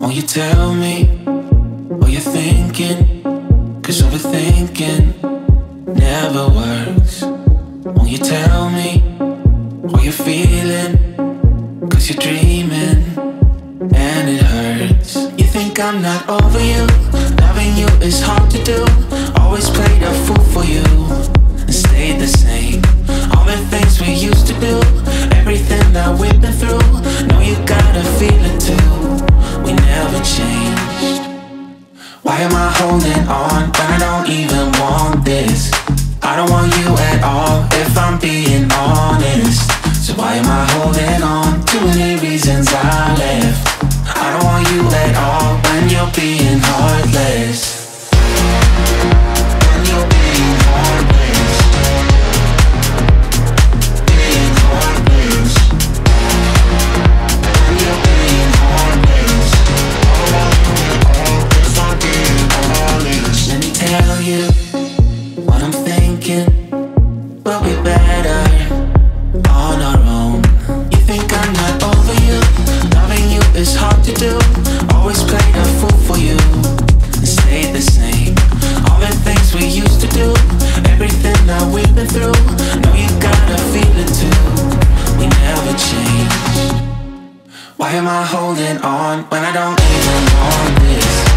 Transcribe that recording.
Won't you tell me what you're thinking? Cause overthinking never works. Won't you tell me what you're feeling? Cause you're dreaming and it hurts. You think I'm not over you? Loving you is hard to do. Always played a fool for you and stayed the same. All the things we used to do, gotta feel it too. We never changed. Why am I holding on I don't even want this? I don't want you at all thinking. We'll be better on our own. You think I'm not over you? Loving you is hard to do. Always played a fool for you and stayed the same. All the things we used to do, everything that we've been through. Know you gotta feel it too. We never change. Why am I holding on when I don't even want